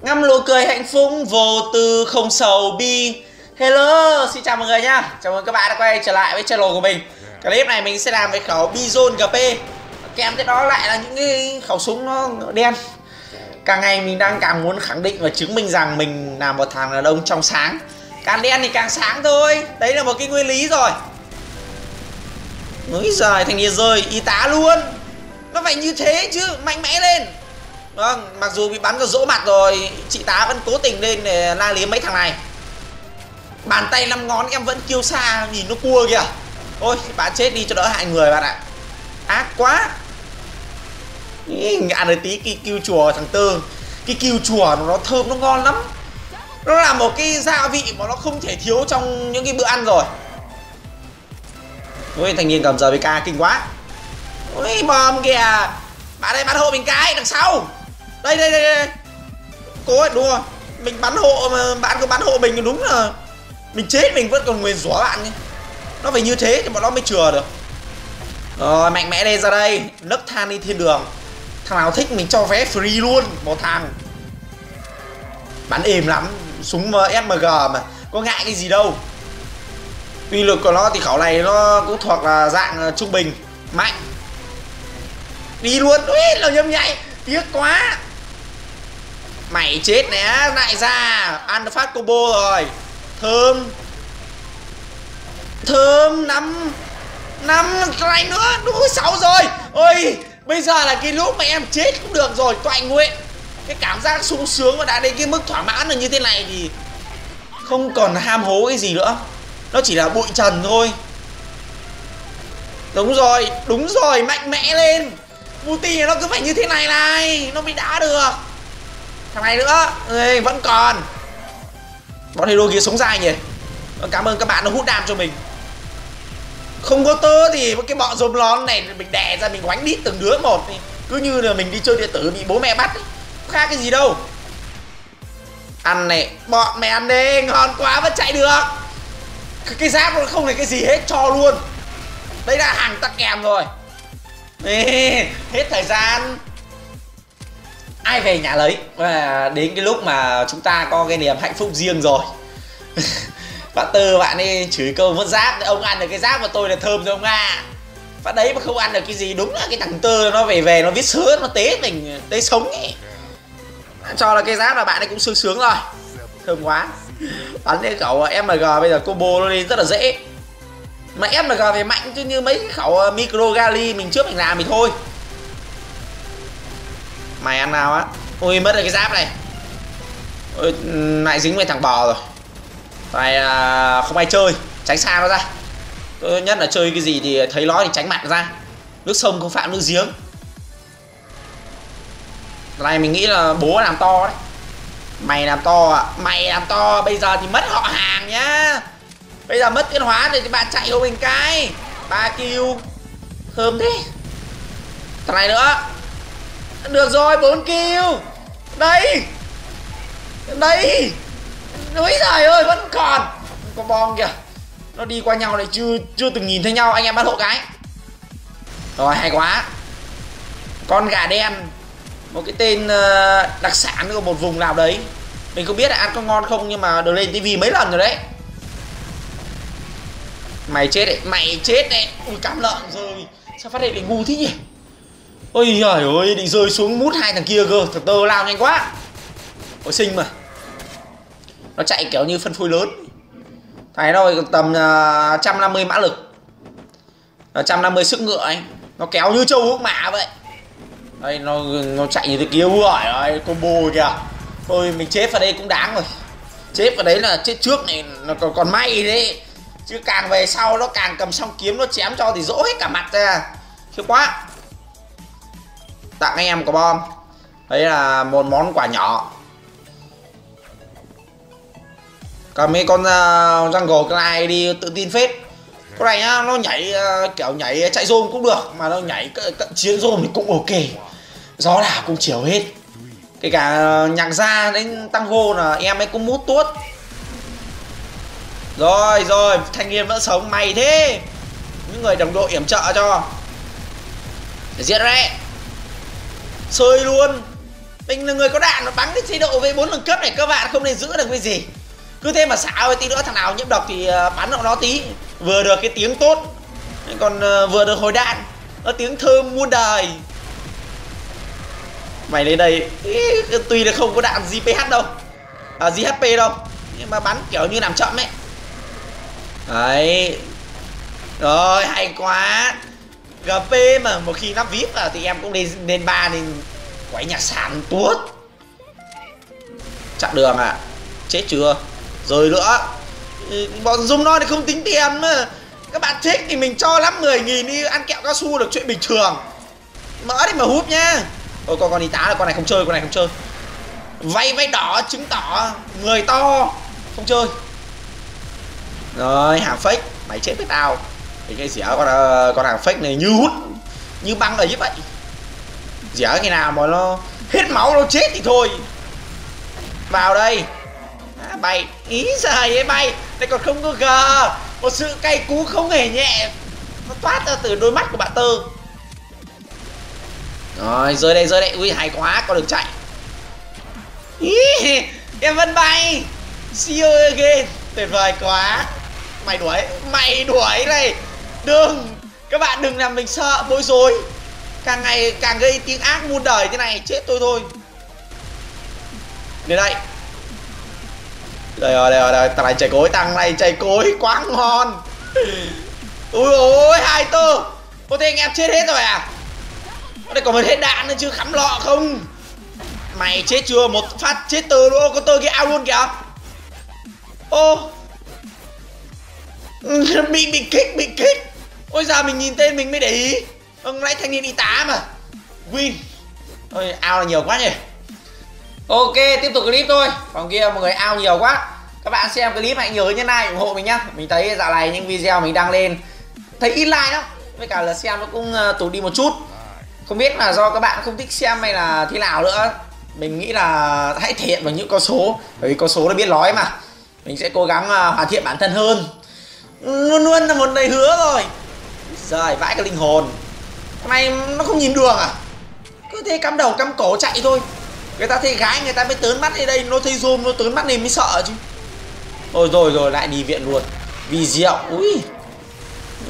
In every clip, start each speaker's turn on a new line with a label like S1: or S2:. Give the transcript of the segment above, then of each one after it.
S1: ngâm nụ cười hạnh phúc vô tư không sầu bi. Hello xin chào mọi người nhá chào mừng các bạn đã quay trở lại với channel của mình. Clip này mình sẽ làm với khẩu bizone gp kèm theo đó lại là những cái khẩu súng nó đen. Càng ngày mình đang càng muốn khẳng định và chứng minh rằng mình là một thằng đàn ông trong sáng. Càng đen thì càng sáng thôi. Đấy là một cái nguyên lý rồi. Úi giời thanh niên rơi y tá luôn. Nó phải như thế chứ mạnh mẽ lên đó, mặc dù bị bắn vào rỗ mặt rồi Chị tá vẫn cố tình lên để la liếm mấy thằng này. Bàn tay năm ngón em vẫn kêu xa Nhìn nó cua kìa. Ôi bạn chết đi cho đỡ hại người bạn ạ. Ác quá. Ngạn được tí cái kêu chùa thằng Tư. Cái kêu chùa nó thơm nó ngon lắm. Nó là một cái gia vị mà nó không thể thiếu trong những cái bữa ăn rồi. Ôi thanh niên cầm giờ bk kinh quá. Ôi bom kìa. Bạn ơi bắn hộ mình cái đằng sau. Đây đây đây, đây. Cố ấy đùa. Mình bắn hộ mà bạn cứ bắn hộ mình đúng là Mình chết mình vẫn còn nguyền rủa bạn ấy. Nó phải như thế thì bọn nó mới chừa được. Rồi mạnh mẽ đây ra đây. Nấc than đi thiên đường. Thằng nào thích mình cho vé free luôn Một thằng. Bắn êm lắm. Súng SMG mà. Có ngại cái gì đâu. Uy lực của nó thì khẩu này nó cũng thuộc là dạng à, trung bình. Mạnh. Đi luôn. Ui là nhâm nhạy tiếc quá. Mày chết nè lại ra ăn phát combo rồi. Thơm. Thơm năm năm cái nữa. Đúng sáu rồi. Ôi, bây giờ là cái lúc mà em chết cũng được rồi toại nguyện. Cái cảm giác sung sướng và đã đến cái mức thỏa mãn là như thế này thì không còn ham hố cái gì nữa. Nó chỉ là bụi trần thôi. Đúng rồi đúng rồi, mạnh mẽ lên multi nó cứ phải như thế này này nó mới đá được. Thằng này nữa Ê, vẫn còn. Bọn hero kia sống dài nhỉ? Cảm ơn các bạn đã hút đam cho mình. Không có tơ thì cái bọn rôm lón này mình đè ra mình quánh đít từng đứa một cứ như là mình đi chơi điện tử bị bố mẹ bắt khác cái gì đâu. Ăn này bọn mày ăn đi ngon quá vẫn chạy được. Cái giáp nó không là cái gì hết cho luôn. Đây là hàng tắc kèm rồi. Ê, hết thời gian. Ai về nhà lấy? Và đến cái lúc mà chúng ta có cái niềm hạnh phúc riêng rồi. Bạn tư bạn ấy chửi câu vớt giáp ông ăn được cái giáp mà tôi là thơm rồi ông à và đấy mà không ăn được cái gì đúng là cái thằng tư nó về về nó viết sướng nó tế mình tế sống ấy. Cho là cái giáp là bạn ấy cũng sướng sướng rồi. Thơm quá. Bắn cái khẩu MG bây giờ combo nó đi rất là dễ mà MG về mạnh chứ như mấy cái khẩu ờ, micro gali mình trước mình làm thì thôi. Mày ăn nào á. Ui mất rồi cái giáp này. Ui lại dính với thằng bò rồi. Phải à, không ai chơi tránh xa nó ra. Tôi nhất là chơi cái gì thì thấy nó thì tránh mặt ra. Nước sông không phạm nước giếng. Này mình nghĩ là bố làm to đấy. Mày làm to à mày làm to bây giờ thì mất họ hàng nhá bây giờ mất tiến hóa rồi thì bạn chạy hộ mình cái. Ba kill. Thơm thế. Thằng này nữa. Được rồi, bốn kill. Đây. Đây. Úi trời ơi, vẫn còn. Có bom kìa. Nó đi qua nhau này chưa chưa từng nhìn thấy nhau. Anh em bắt hộ cái. Rồi, hay quá. Con gà đen. Một cái tên ờ, đặc sản của một vùng nào đấy. Mình không biết là ăn có ngon không, nhưng mà được lên tivi mấy lần rồi đấy mày chết đấy mày chết đấy. Ui cam lợn rồi. Sao phát hiện bị ngu thế nhỉ? Ôi giời ơi định rơi xuống mút hai thằng kia cơ. Thật tơ lao nhanh quá. Hồi sinh mà. Nó chạy kiểu như phân phối lớn. Thấy rồi, tầm à, uh, 150 mã lực. 150 sức ngựa anh nó kéo như châu hút mã vậy. Đây nó nó chạy như thế kia. Ui rồi combo kìa. Thôi mình chết vào đây cũng đáng rồi. Chết vào đấy là chết trước này nó còn còn may đấy chứ càng về sau nó càng cầm xong kiếm nó chém cho thì rỗ hết cả mặt ra à. khiếp quá. Tặng anh em có bom. Đấy là một món quà nhỏ. Còn mấy con uh, jungle clay đi tự tin phết. Con này nhá nó nhảy uh, kiểu nhảy chạy zoom cũng được mà nó nhảy cận chiến zoom thì cũng ok. Gió đảo cũng chiều hết. Kể cả nhạc ra đến tango là em ấy cũng mút tuốt rồi rồi thanh niên vẫn sống mày thế. Những người đồng đội yểm trợ cho. Giết rẽ sơi luôn. Mình là người có đạn nó bắn cái chế độ V4 lần cấp này các bạn không nên giữ được cái gì. Cứ thế mà xạo tí nữa thằng nào nhiễm độc thì ờ, bắn nó tí. Vừa được cái tiếng tốt còn ờ, vừa được hồi đạn nó tiếng thơm muôn đời. Mày lên đây tuy là không có đạn GPH đâu à, GHP đâu nhưng mà bắn kiểu như làm chậm ấy đấy. Rồi, hay quá. GP mà một khi nắp vip vào thì em cũng lên lên ba nên quái nhà sàn tuốt. Chặn đường à chết chưa? Rồi nữa. Ừ, bọn dung nó thì không tính tiền mà. Các bạn thích thì mình cho lắm 10 nghìn đi, ăn kẹo cao su được chuyện bình thường. Mỡ đi mà húp nhá. Ôi, con con đi tá là con này không chơi, con này không chơi. Vay vay đỏ, chứng tỏ. Người to. Không chơi rồi hàng fake. Mày chết với tao. Thì cái dẻo con ờ, con hàng fake này như hút như băng ở như vậy. Dẻo khi nào mà nó hết máu nó chết thì thôi. Vào đây. À, bay. Ý giời ấy bay. Đây còn không có gờ. Một sự cay cú không hề nhẹ. Nó toát ra từ đôi mắt của bạn tơ. Rồi rơi đây rơi đây. Ui hay quá con được chạy. Ý, em vẫn bay. See you again tuyệt vời quá mày đuổi. Mày đuổi này đừng. Các bạn đừng làm mình sợ. Bối rối. Càng ngày càng gây tiếng ác muôn đời thế này, chết tôi thôi. Đến đây. Đây rồi đây rồi, đây thằng này chạy cối, thằng này chạy cối. Quá ngon. Ui ôi, hai tơ. Có thể anh em chết hết rồi à? Đây còn một hết đạn nữa chứ, khắm lọ không? Mày chết chưa? Một phát chết tơ luôn. Có tơ kia ao luôn kìa. Ô. bị bị kích bị kích. Ôi giờ mình nhìn tên mình mới để ý. Ông nãy thanh niên y tá mà. Win. Ôi, ao là nhiều quá nhỉ. Ok, tiếp tục clip thôi. Phòng kia mọi người ao nhiều quá. Các bạn xem clip hãy nhớ như like, ủng hộ mình nhá. Mình thấy dạo này những video mình đăng lên thấy ít like lắm. Với cả là xem nó cũng ờ, tụt đi một chút. Không biết là do các bạn không thích xem hay là thế nào nữa. Mình nghĩ là hãy thể hiện bằng những con số. Bởi vì con số nó biết nói mà. Mình sẽ cố gắng ờ, hoàn thiện bản thân hơn luôn luôn là một lời hứa rồi. Rồi vãi cái linh hồn. Mày nó không nhìn đường à? Cứ thế cắm đầu cắm cổ chạy thôi. Người ta thấy gái người ta mới tớn mắt đi đây, nó thấy zoom, nó tớn mắt này mới sợ chứ. Rồi rồi rồi, lại đi viện luôn. Vì rượu Ui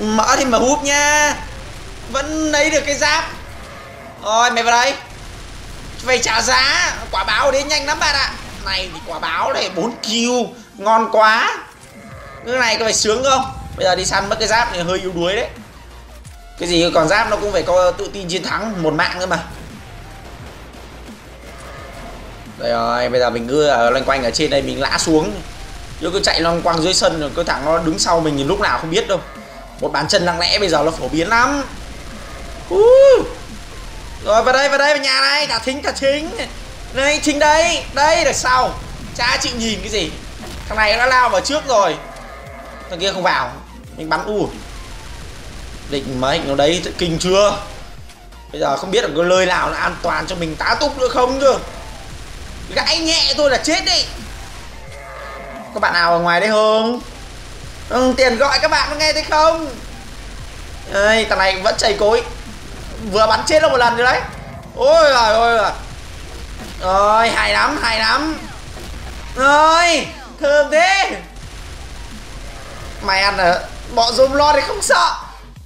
S1: Mỡ thì mà húp nha. Vẫn lấy được cái giáp. Rồi, mày vào đây. Phải trả giá. Quả báo đến nhanh lắm bạn ạ. Này thì quả báo này 4 kill Ngon quá. Cái này có phải sướng không? Bây giờ đi săn mất cái giáp này hơi yếu đuối đấy. Cái gì còn giáp nó cũng phải có tự tin chiến thắng, Một mạng nữa mà. Đây rồi, bây giờ mình cứ ở loanh quanh ở trên đây, mình lã xuống. Chứ cứ chạy loanh quanh dưới sân rồi cứ thằng nó đứng sau mình thì lúc nào không biết đâu. Một bàn chân lặng lẽ bây giờ nó phổ biến lắm. Uh. rồi, vào đây vào đây, vào nhà này, thả thính, thả chính đây chính đây đây là sau. Cha chịu nhìn cái gì. Thằng này nó lao vào trước rồi thằng kia không vào. Mình bắn u định mấy nó đấy kinh chưa? Bây giờ không biết là cái lời nào là an toàn cho mình tá túc nữa không chưa? gãy nhẹ thôi là chết đi. Có bạn nào ở ngoài đấy không? Ừ, tiền gọi các bạn có nghe thấy không? Đây thằng này vẫn chảy cối. Vừa bắn chết nó một lần rồi đấy. Ôi rồi ôi rồi rồi hay lắm hay lắm. Rồi thơm thế mày ăn à bọn dùm lo thì không sợ.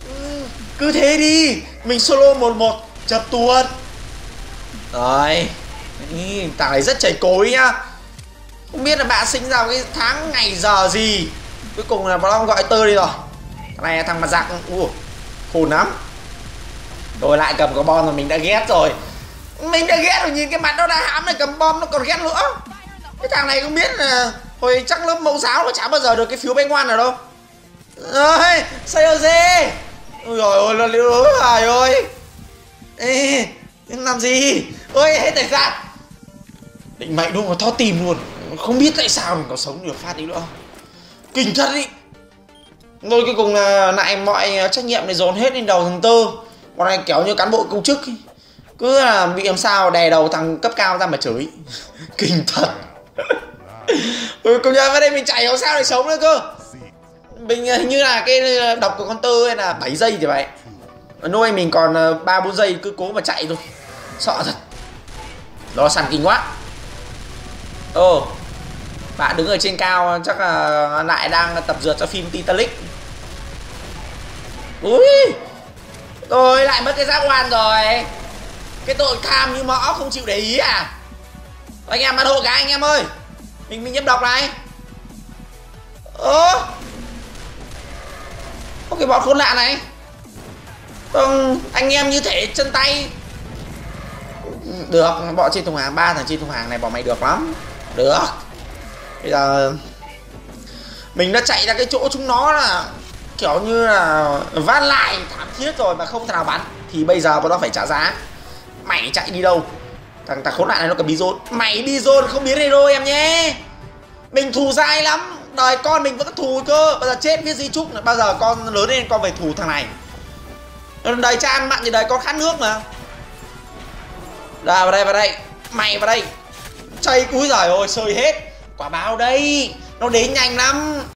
S1: Ừ, cứ thế đi mình solo một một chập tuột. Rồi thằng này rất chảy cối nhá. Không biết là bạn sinh ra cái tháng ngày giờ gì. Cuối cùng là Long gọi tơ đi rồi. Thằng này là thằng mặt giặc. Ủa khôn lắm. Rồi lại cầm cái bom rồi mình đã ghét rồi. Mình đã ghét rồi nhìn cái mặt nó đã hãm này cầm bom nó còn ghét nữa. Cái thằng này không biết là hồi chắc lớp mẫu giáo nó chả bao giờ được cái phiếu bên ngoan nào đâu ơi sao dê ôi rồi ôi nó liều rồi ơi? Ê làm gì? Ôi hết tài sản. Định mạnh luôn mà thó tìm luôn. Không biết tại sao mình có sống được phát đi nữa. Kinh thật ý. Rồi cuối cùng là lại mọi trách nhiệm này dồn hết lên đầu thằng tơ. Bọn này kéo như cán bộ công chức ý. cứ là bị làm sao đè đầu thằng cấp cao ra mà chửi. Kinh thật. Ừ, công nhận vào đây mình chạy làm sao để sống nữa cơ mình hình như là cái độc của con tơ hay là 7 giây thì vậy. Nuôi mình còn ba bốn giây cứ cố mà chạy thôi. Sợ thật. Đó săn kinh quá. Ồ bạn đứng ở trên cao chắc là lại đang tập dượt cho phim Titanic. Ui rồi lại mất cái giác quan rồi. Cái tội cam như mõ không chịu để ý à? Anh em ăn hộ cái anh em ơi. Mình mình nhâm độc này. Ơ có cái bọn khốn nạn này. Vâng anh em như thể chân tay. Được, bọn trên thùng hàng, ba thằng trên thùng hàng này bọn mày được lắm. Được. Bây giờ, mình đã chạy ra cái chỗ chúng nó là kiểu như là van lại thảm thiết rồi mà không thể nào bắn. Thì bây giờ bọn nó phải trả giá. Mày chạy đi đâu? Thằng thằng khốn nạn này nó cầm bí rôn mày đi rôn không biến hero em nhé. Mình thù dai lắm đời con mình vẫn thù cơ. Bây giờ chết biết di trúc bao giờ con lớn lên, con phải thù thằng này. Ờ, đời cha ăn mặn thì đời con khát nước mà. Ra vào đây vào đây. Mày vào đây. Chay cúi giời ơi, sơi hết. Quả báo đây. Nó đến nhanh lắm.